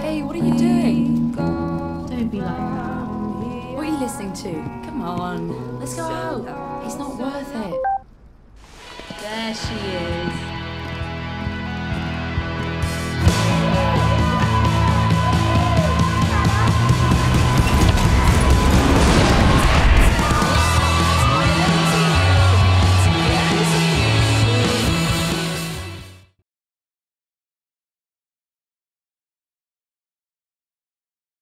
Hey, what are you doing? Don't be like that. What are you listening to? Come on, let's go out. It's not worth it. There she is.